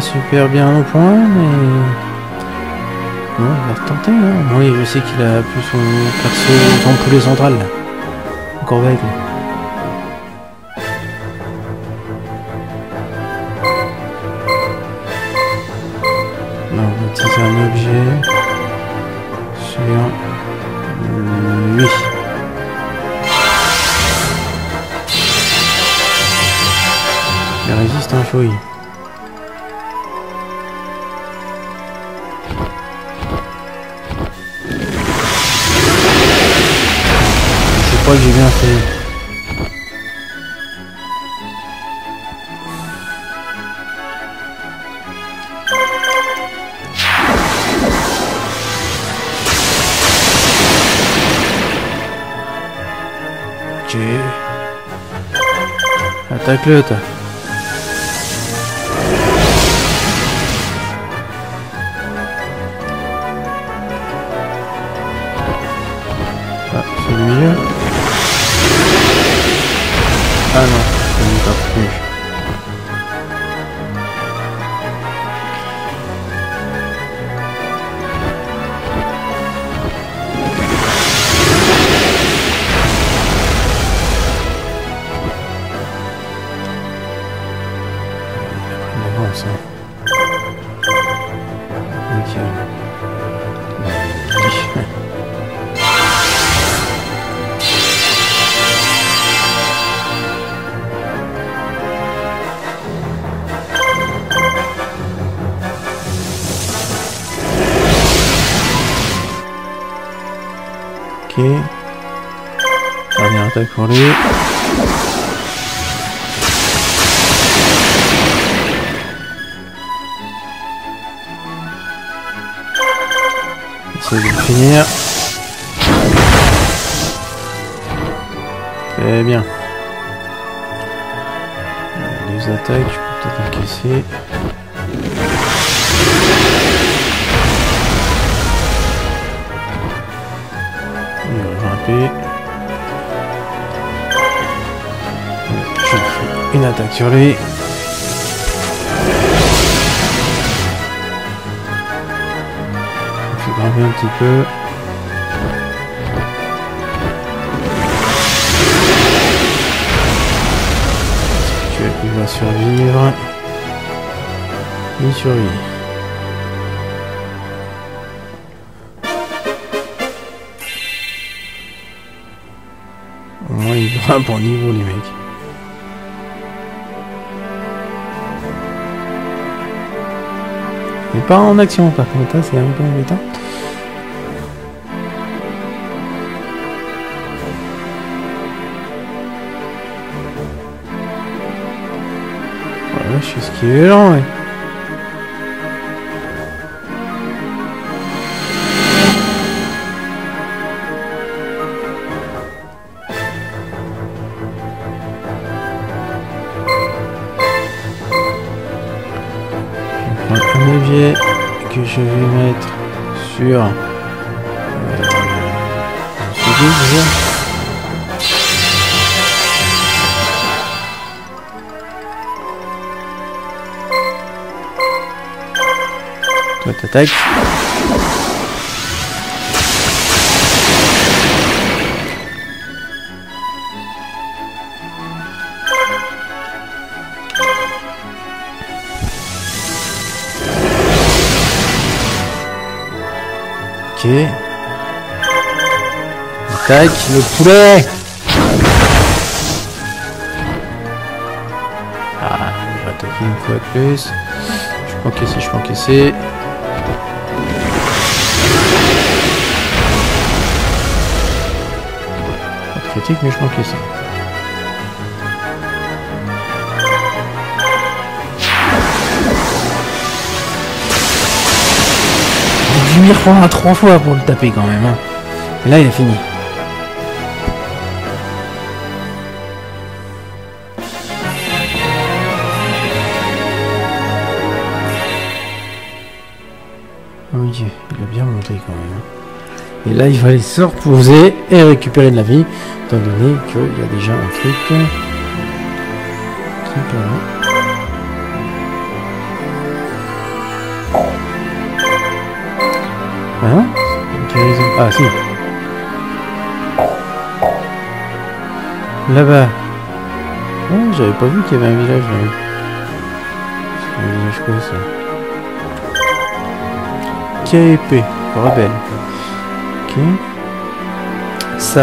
super bien au point, mais... Bon, on va retenter, hein. Oui, je sais qu'il a plus son perso, son poulet central, là. Encore avec, là. Va utiliser un objet sur lui. Il résiste un fouille. Je crois que j'ai bien fait. Dernière attaque pour lui. Essaye de le finir. Très bien. Les attaques, je peux peut-être encaisser. Il va grimper. Une attaque sur lui. Je vais grimper un petit peu. Tu il va survivre. Il survit. Au moins ont un bon niveau les mecs. Mais pas en action par contre, c'est un peu embêtant. Voilà, je suis ce qui est lent, ouais. Objet que je vais mettre sur euh, déjà. Toi t'attaques. Attaque le poulet Ah, il va attaquer une fois de plus. Je peux encaisser, je peux encaisser. Pas de critique, mais je peux encaisser. M'y reprendre à trois fois pour le taper quand même. hein. Et là, il a fini. là il fallait se reposer et récupérer de la vie, étant donné qu'il y a déjà un truc qui. Hein? Ah si. Là-bas. Oh, j'avais pas vu qu'il y avait un village là. C'est un village quoi ça? KEP, rebelle. Ça.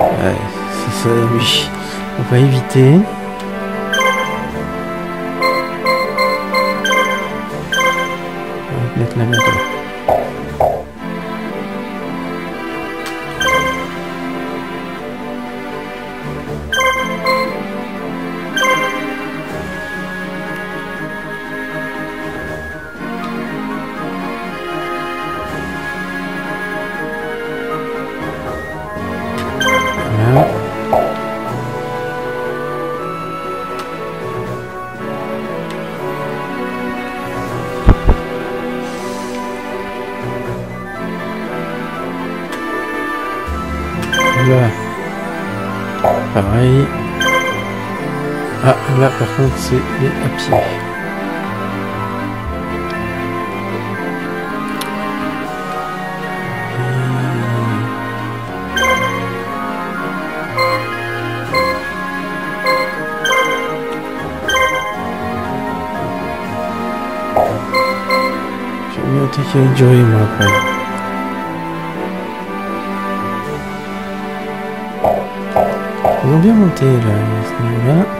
Ouais, c'est ça, oui. On va éviter. Contre c'est les à pied. J'ai mis attaquer avec Joey moi après. Ils ont bien monté là, à ce niveau-là.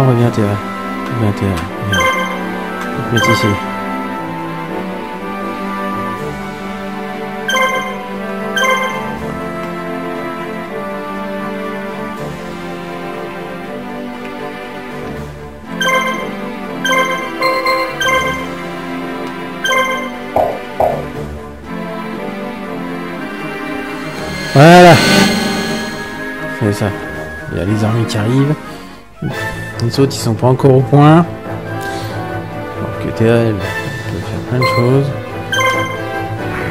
non, reviens Théa. Reviens Théa. Viens. Ici. Voilà. C'est ça. Il y a les armées qui arrivent. Les autres, ils sont pas encore au point. Alors que elle, peut faire plein de choses.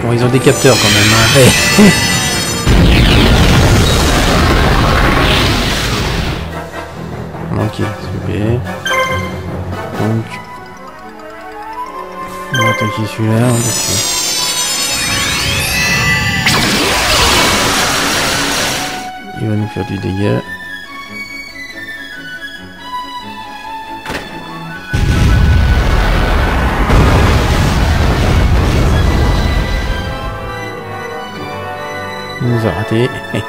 Bon, ils ont des capteurs quand même. Hein. ok, super. Donc, on va attaquer celui-là, on dessus. Il va nous faire du dégât. Nous a raté.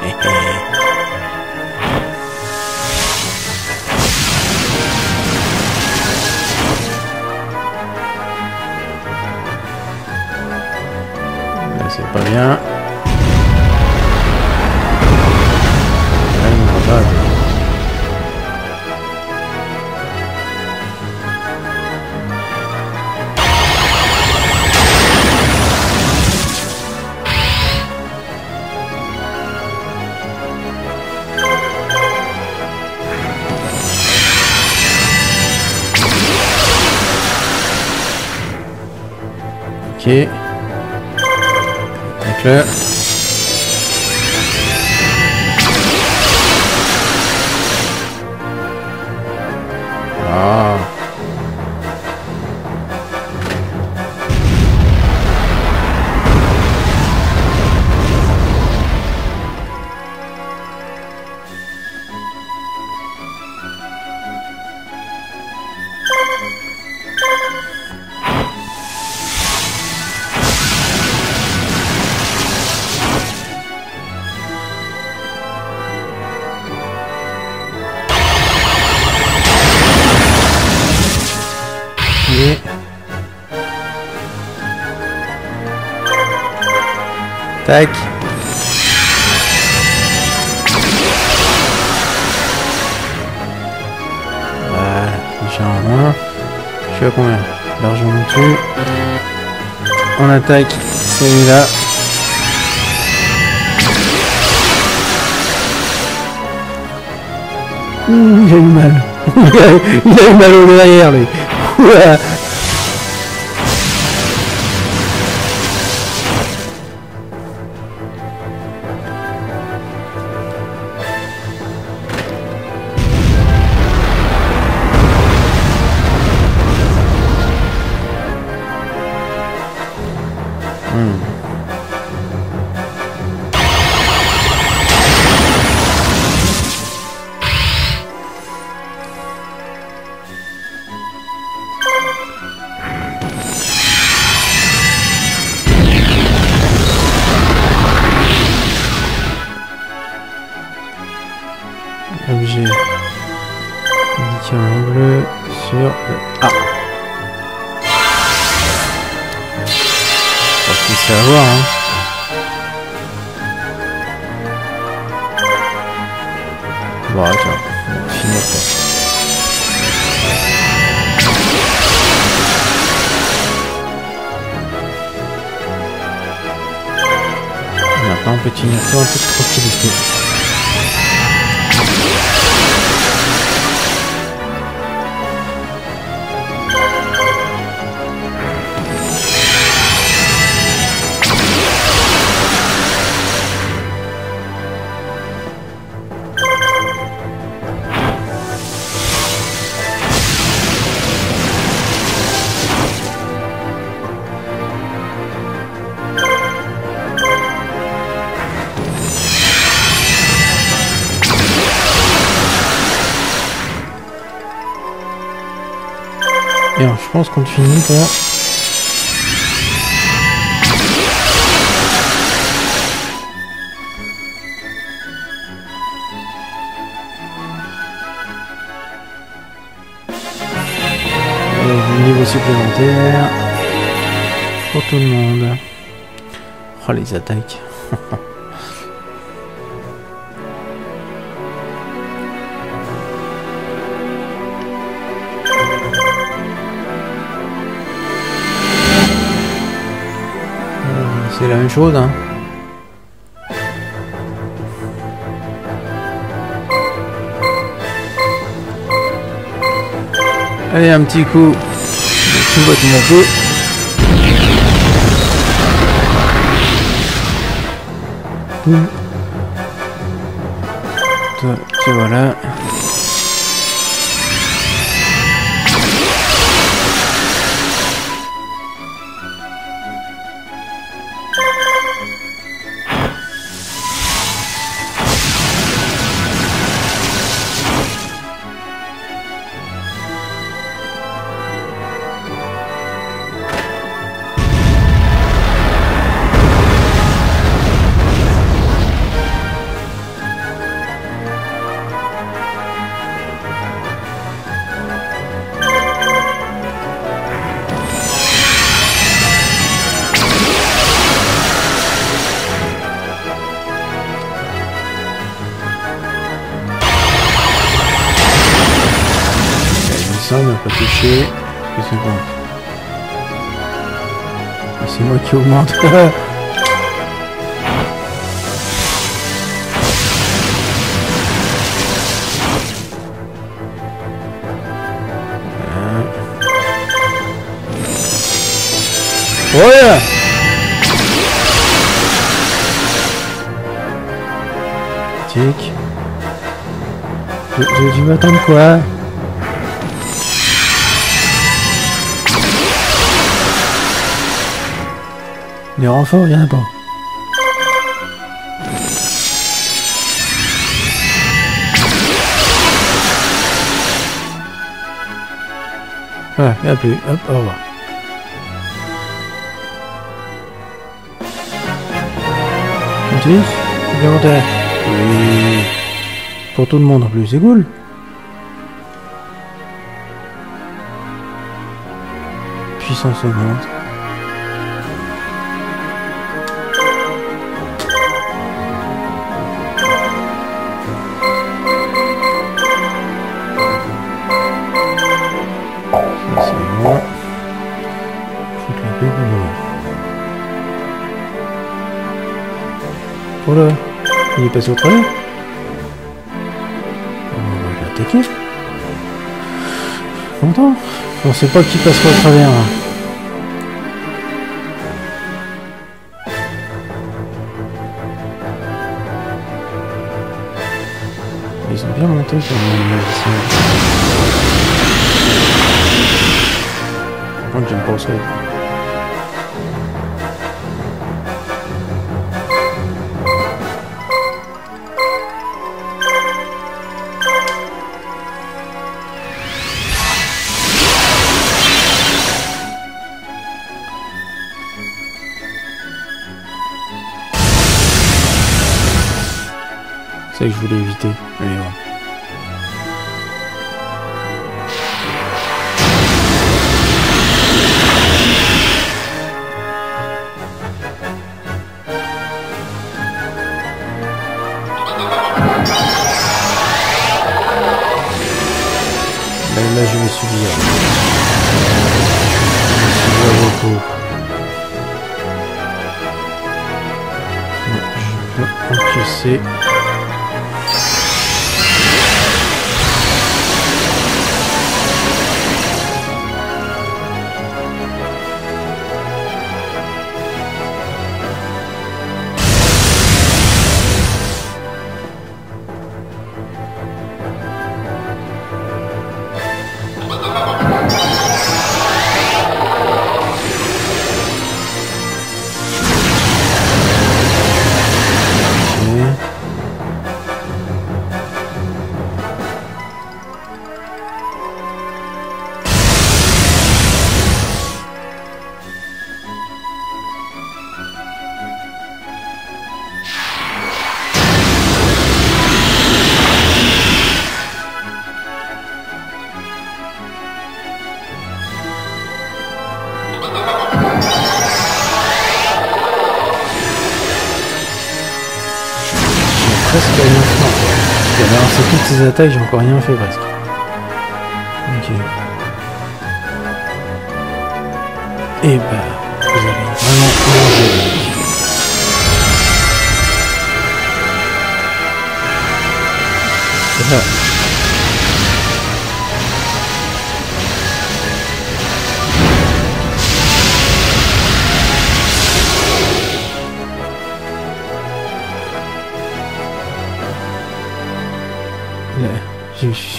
C'est pas bien. Ok. Donc là. Ah. Tac. Voilà, déjà en moins. Je suis à combien? Largement dessus. On attaque celui-là. Ouh, il a eu mal. il a eu mal au derrière, lui. Bon, attends, on va finir quoi. Maintenant, on peut tenir ça un peu Et je pense qu'on finit par... Niveau supplémentaire pour tout le monde. Oh les attaques. chose, hein. Allez, un petit coup. Tu vois tout mon feu. Boum. Toi, tu voilà. Ça, qui augmente. Tic. Tu, tu m'attends quoi? Les renforts, il y en a pas. Ah, il n'y a plus. Hop, au revoir. Supplémentaire. Oui. Pour tout le monde en plus, c'est cool. Puissance augmente. Oh Il est passé au travers On va l'attaquer. Longtemps On sait pas qui passera au travers. Ils ont bien monté sur les magiciens. Par contre, j'aime pas. C'est Peux encaisser. Lancé toutes ces attaques, j'ai encore rien fait presque. Ok. Et bah,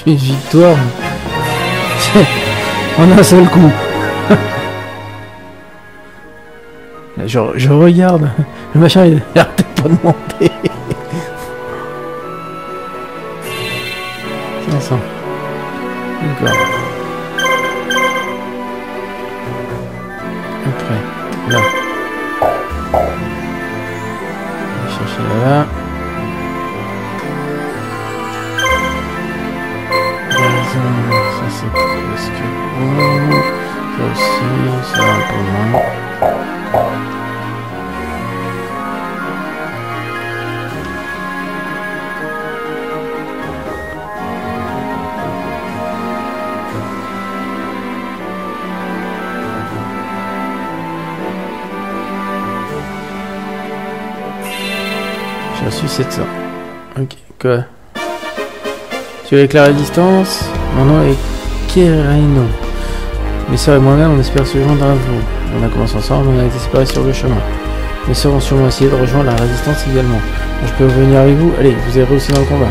victoire. en un seul coup. Je, regarde. Le machin, il arrête pas de monter. 500. D'accord. C'est ça. Ok, quoi euh, Tu veux éclairer la distance? Mon nom est Keraino. Mes soeurs et moi-même, on espère se joindre à vous. On a commencé ensemble, on a été sur le chemin. Mes soeurs ont sûrement essayé de rejoindre la résistance également. Je peux revenir avec vous Allez, vous avez réussi dans le combat.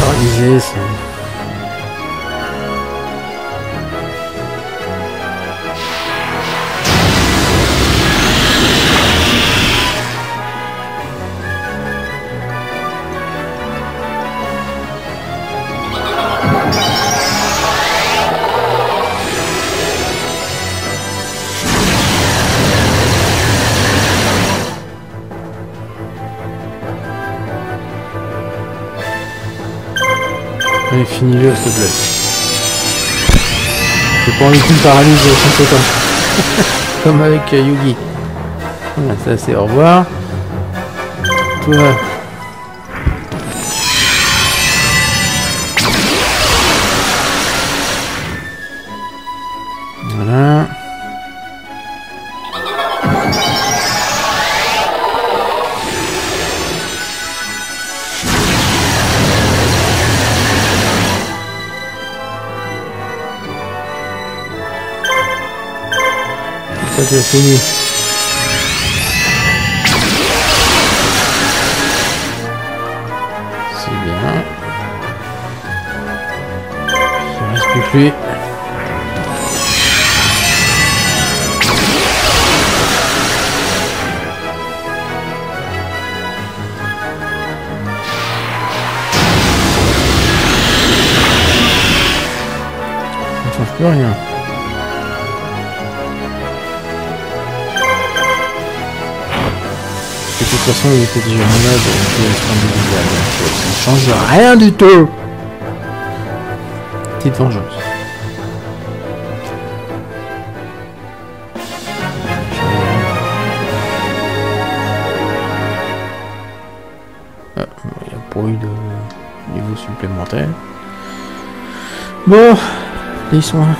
milliard. ils ont finis-le, s'il te plaît. J'ai pas envie qu'il me paralyse. Comme avec euh, Yugi. Voilà, ça c'est au revoir. C'est fini. C'est bien. Reste plus plus rien. Façon, il était déjà malade, donc ça ne change rien du tout. Petite vengeance. Ah, il n'y a pas eu de niveau supplémentaire. Bon, les soins.